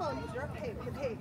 到你这儿赔赔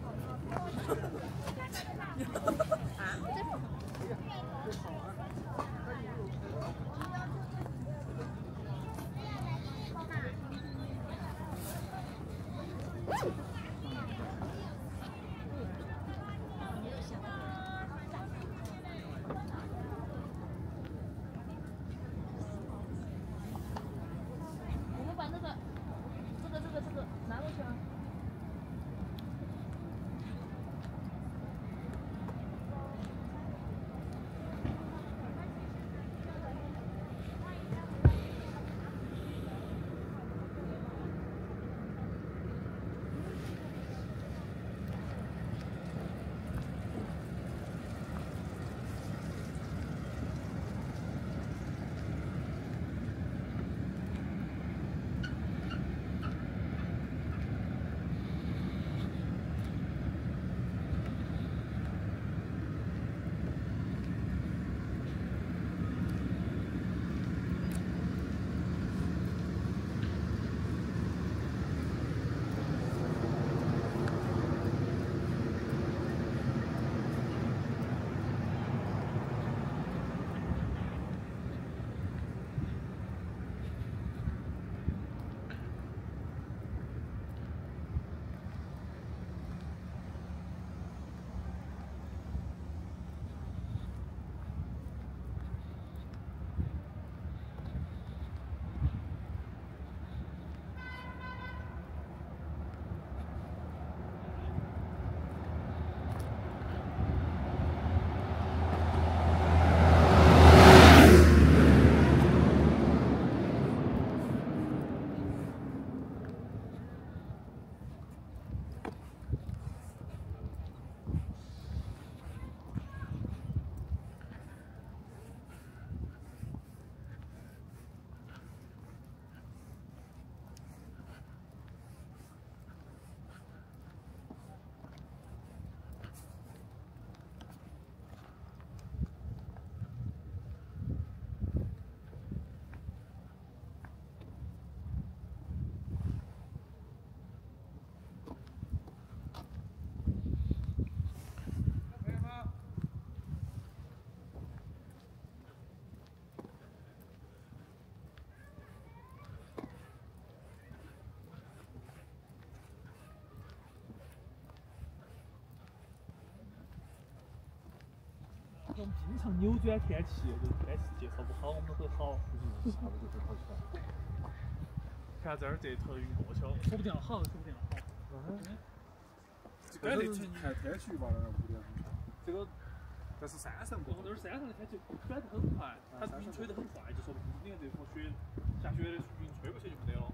经常扭转天气，就是天气介绍不好，我们都好。下午就会跑起来。看这儿这头云过去了，说不定好，说不定要好。这个那成看天气预报那儿五点。这个，但是山上过后这儿山上的天气转得很快，它云吹得很快，就说不定你看这坨雪下雪的云吹过去就没得了。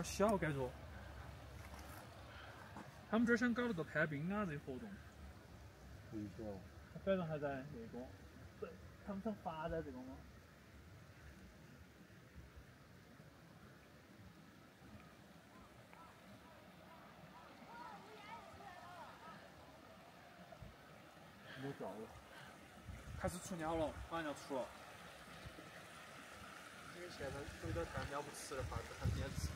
点小，感觉。他们这儿想搞那个攀冰啊这些活动，可以说，反正还在那个，对，他们想发展这个吗？没叫了，开始出鸟了，马上要出了。因为现在回头看鸟不吃的话，就还没吃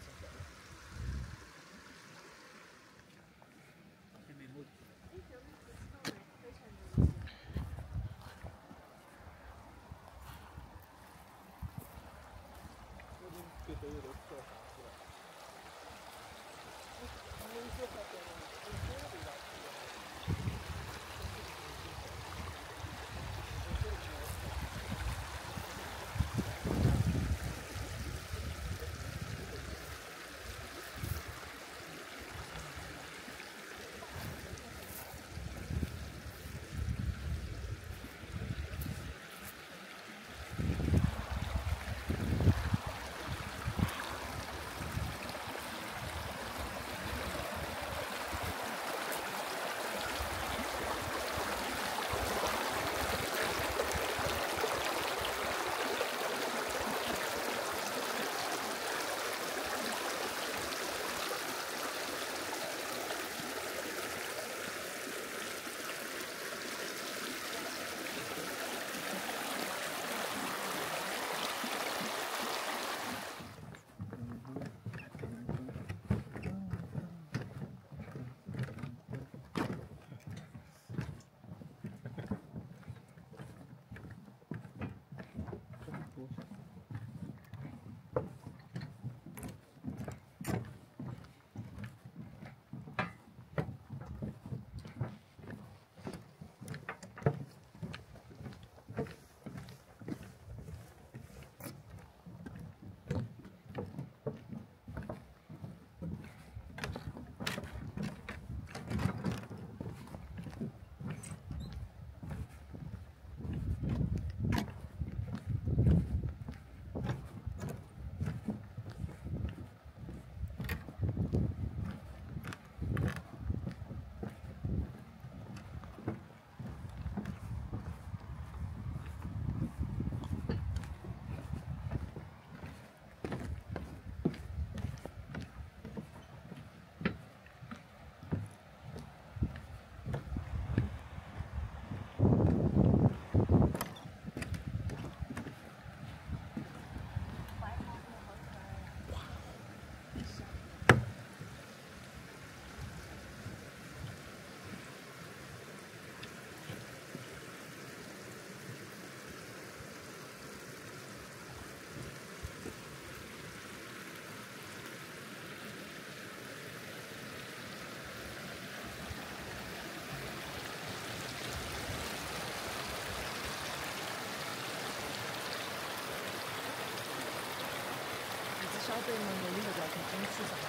你只晓得门口以后就要去景区上班。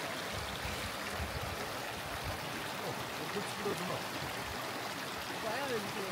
我不吃了，真的。怪要人多了。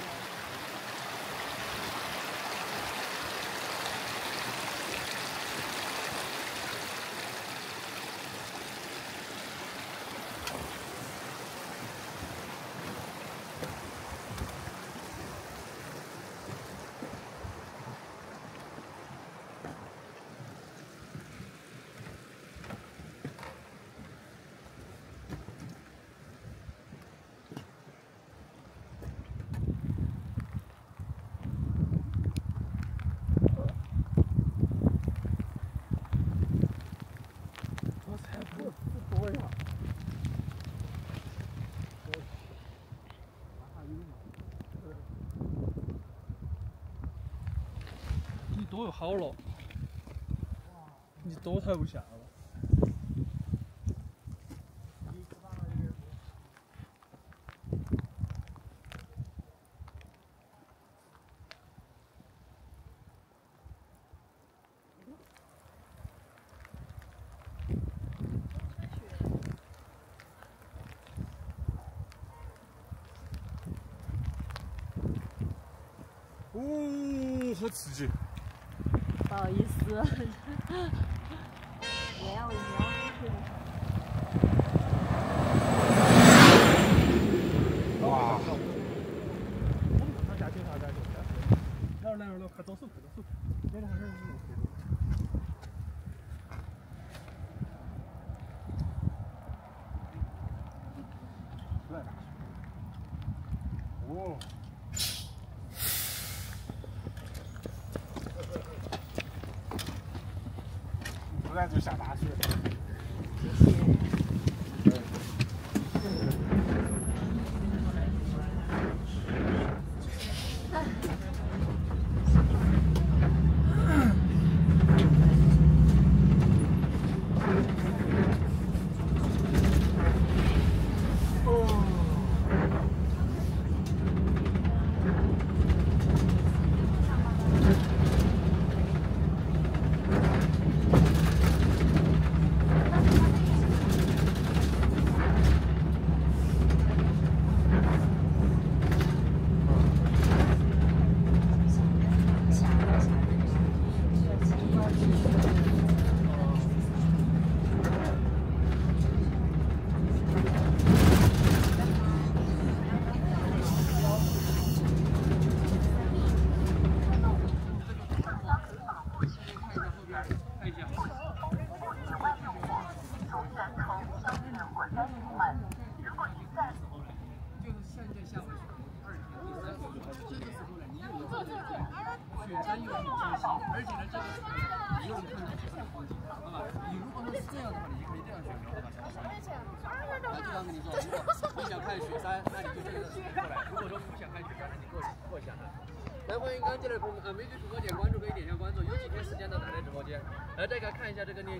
我才不。多呀。你多又好了，你多抬不下了。哦，好刺激！不好意思。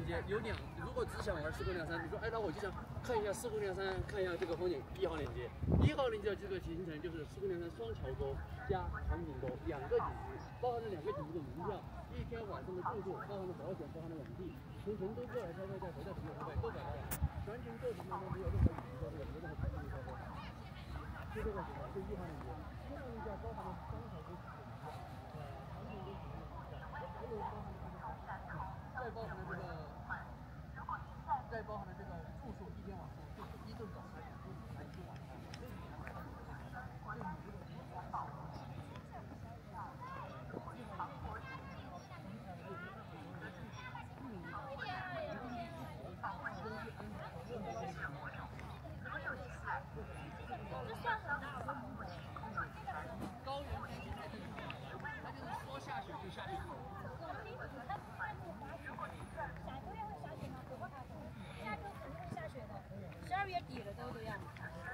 有两，如果只想玩四姑娘山，你说，哎，那我就想看一下四姑娘山，看一下这个风景。一号链接，一号链接的这个行程就是四姑娘山双桥沟加长景沟两个景区，包含了两个景区的门票，一天晚上的住宿，包含了保险，包含了网地。从成都过来消费再回到成都消费都百八了。全程过程当中没有任何隐私消费，没有任何隐私消费。就这个情况，就一号链接，一号链接包含了双桥沟景区，长景沟景区，还有包含了这个，再包含了这个。再包含了这个住宿，一天晚上就是一顿早餐，还一顿晚餐。高原天气太正常了，它就是说下雪就下雪。十二月底了都这样，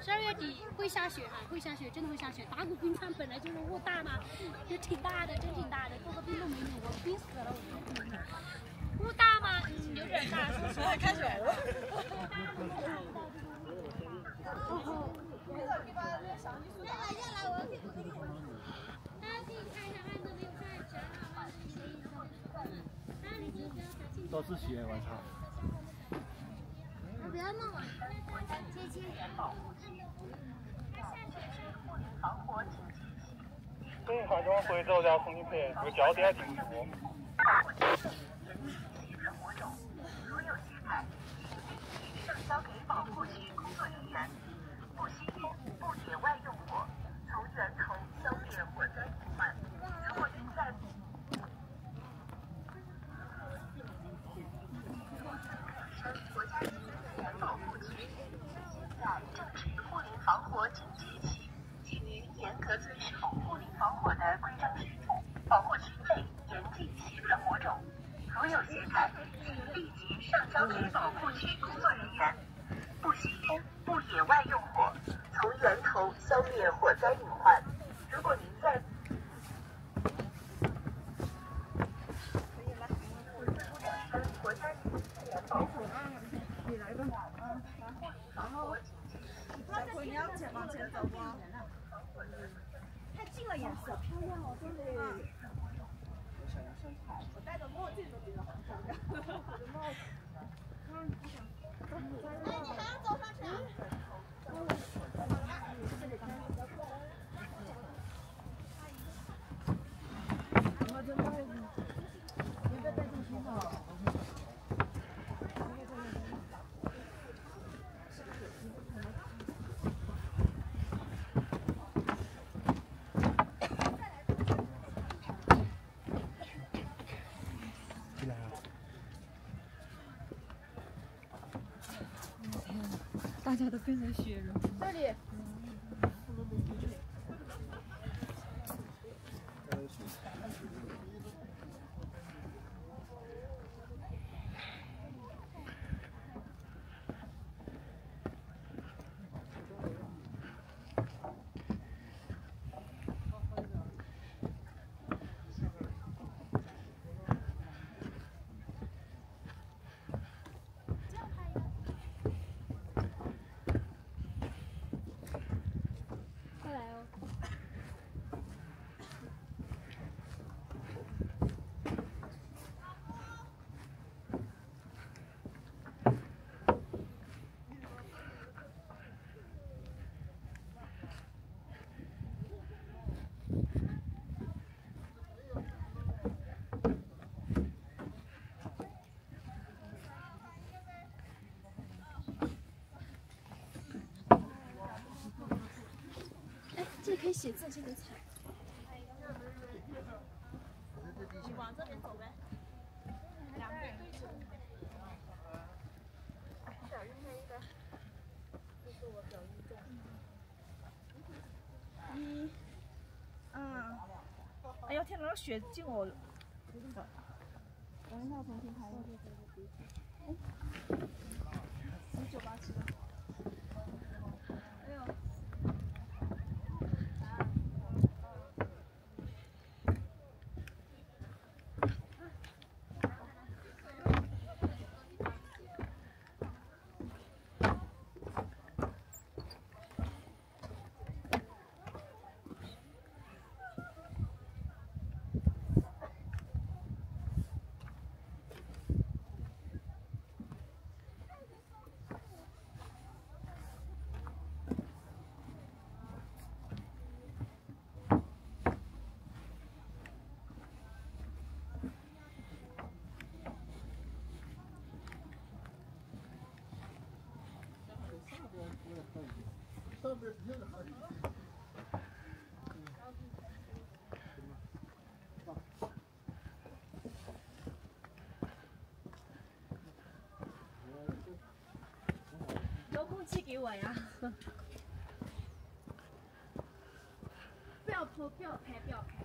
十二月底会下雪哈，会下雪，真的会下雪。打鼓冰川本来就是雾大嘛，就挺大的，真挺大的，个个冰都没有，我冰死了，我。雾大吗？嗯，有点大，说实话，看雪了。都是雪，我操！不要弄了，接接。等一下就往回走然后重新拍这个焦点定住上交给保护区工作人员，不吸烟，不野外用火，从源头消灭火灾隐患。如果您在山国家级自然保护区，现在正值护林防火警戒期，请您严格遵守护林防火的规章制度，保护区内严禁携带火种。如有携带，请立即上交给保护区工作人员。不吸烟，不野外用火，从源头消灭火灾隐患。如果您在山国家级自然保护区，你来吧，然后小鬼，你要前往前走吗？太近了，颜色漂亮哦，真的。我戴着墨镜都比较好看。我的帽子。哎，你还要走上去？我真的，你别戴进去哈。大家都变成雪人。这里。以写字这个彩。你往这边走呗。两边对称。小运那一个，这是我表运重。一，嗯，哎呦天哪，那个血进我，有点搞。等一下，重新拍遥控器给我呀！不要拖，不要拍，不要拍，不要拍。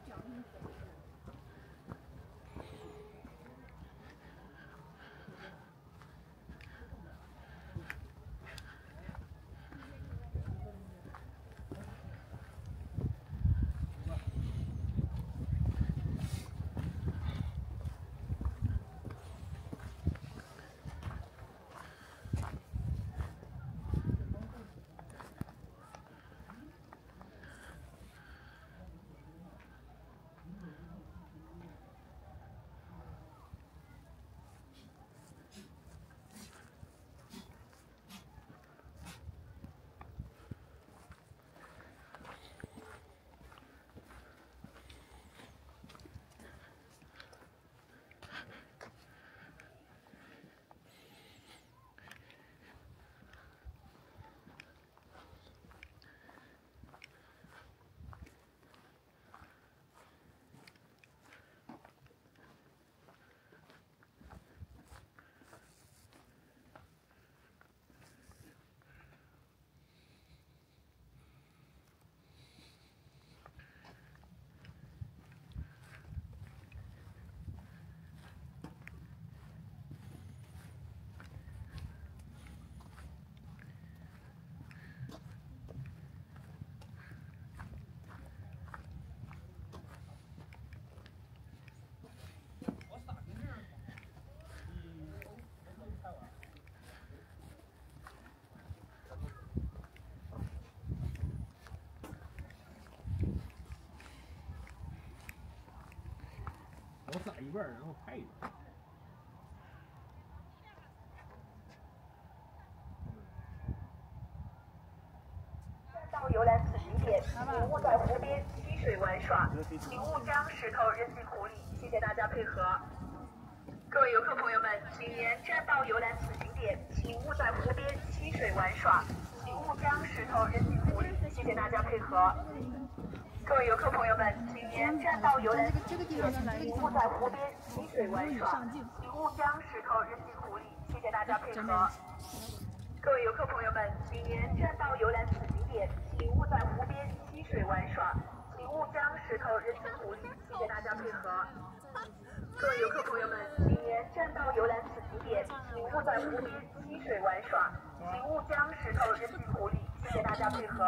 我撒一半，然后拍一半儿。到游览此景点，请勿在湖边嬉水玩耍，请勿将石头扔进湖里，谢谢大家配合。各位游客朋友们，请沿栈道游览此景点，请勿在湖边嬉水玩耍，请勿将石头扔进湖里，谢谢大家配合。各位游客朋友们，请沿栈道游览此景点，请勿在湖边嬉水玩耍，请勿将石头扔进湖里，谢谢大家配合。各位游客朋友们，请沿栈道游览此景点，请勿在湖边嬉水玩耍，请勿将石头扔进湖里，谢谢大家配合。各位游客朋友们，请沿栈道游览此景点，请勿在湖边嬉水玩耍，请勿将石头扔进湖里，谢谢大家配合。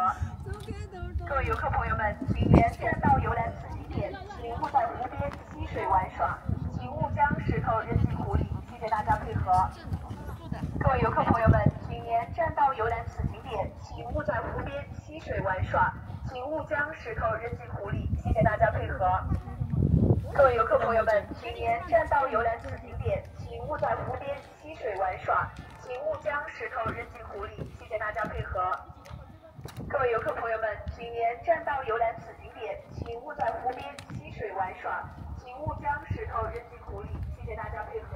各位游客朋友们，请沿栈道游览此景点，请勿在湖边嬉水玩耍，请勿将石头扔进湖里，谢谢大家配合。各位游客朋友们，请沿栈道游览此景点，请勿在湖边嬉水玩耍，请勿将石头扔进湖里，谢谢大家配合。各位游客朋友们，请沿栈道游览此景点，请勿在湖边嬉水玩耍，请勿将石头扔进湖里，谢谢大家配合。各位游客朋友们，请沿栈道游览此景点，请勿在湖边嬉水玩耍，请勿将石头扔进湖里，谢谢大家配合。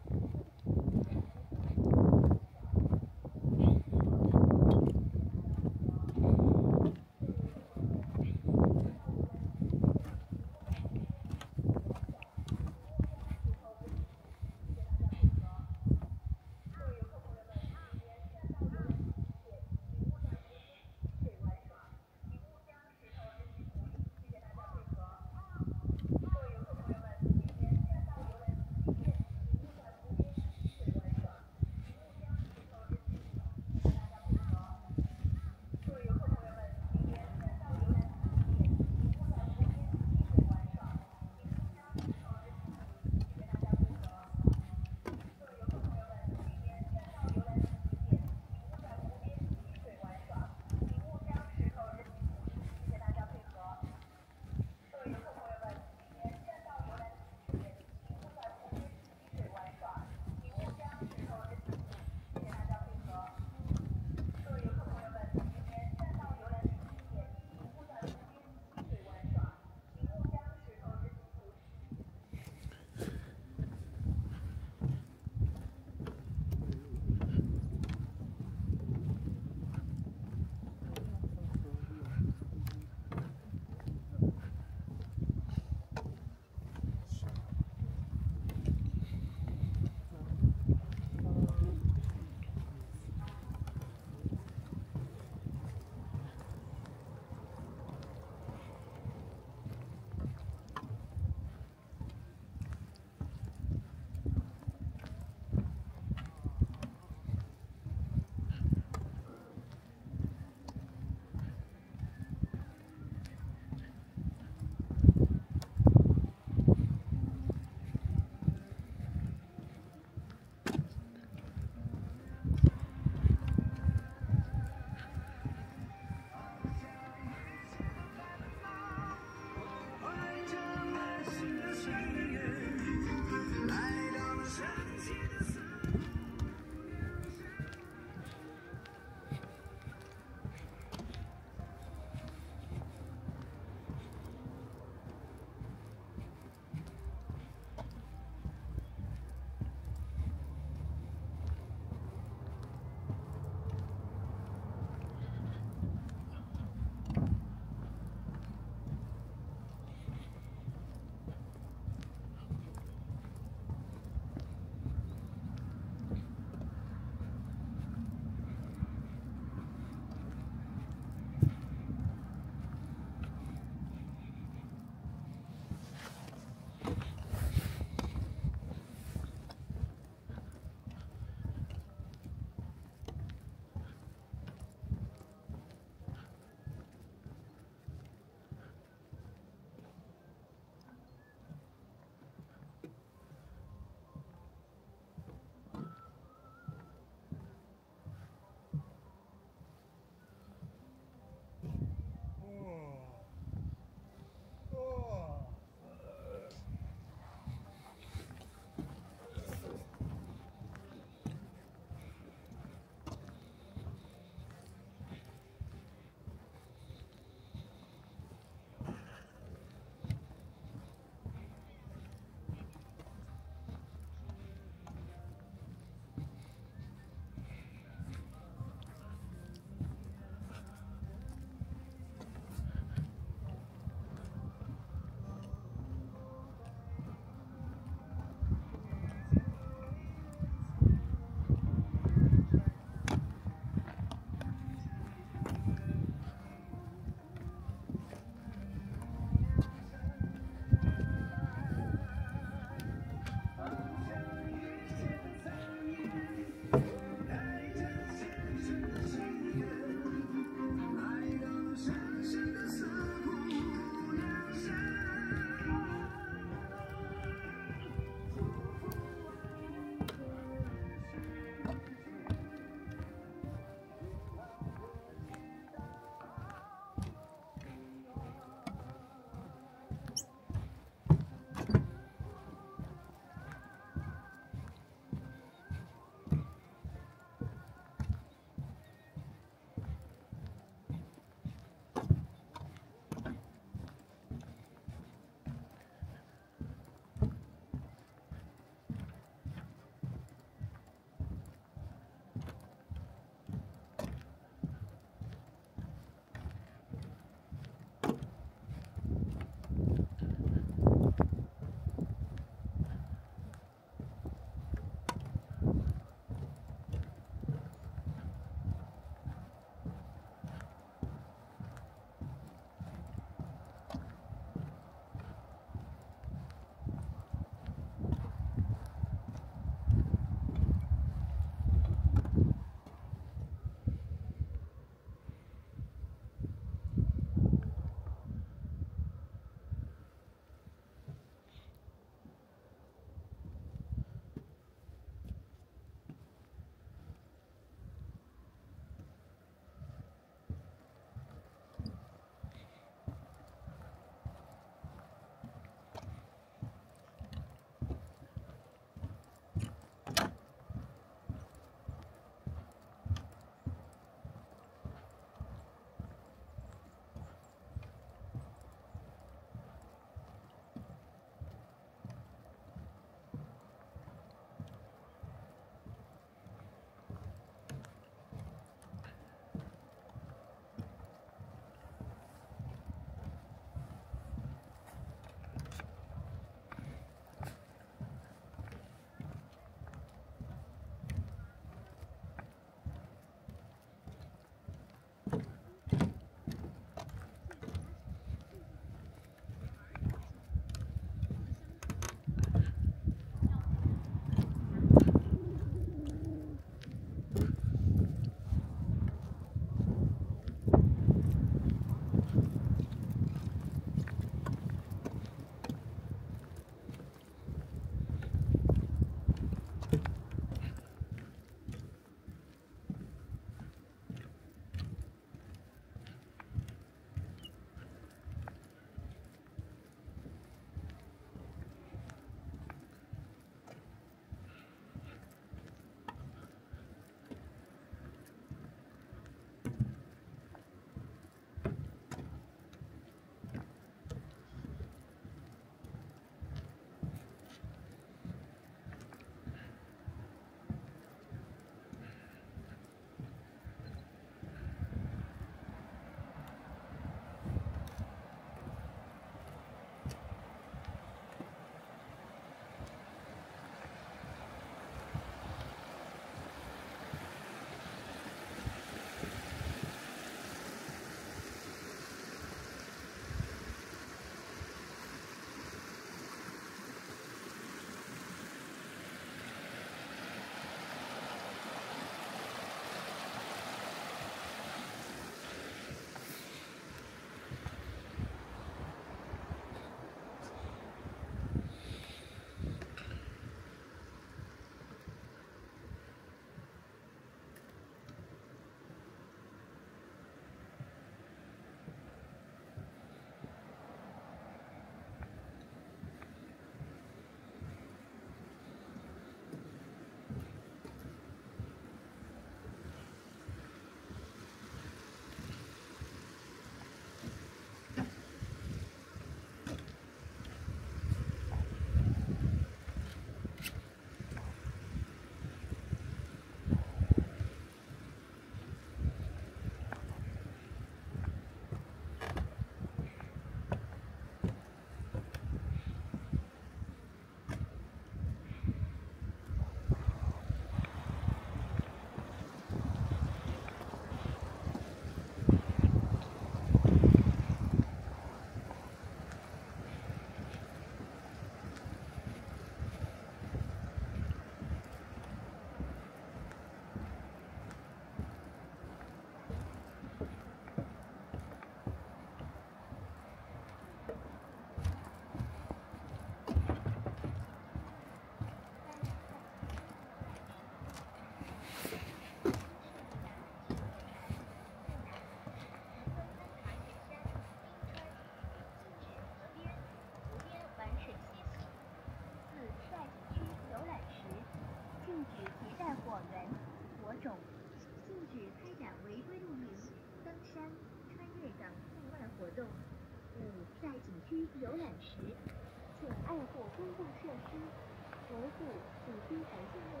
维护土地环境。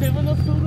手放す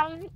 um,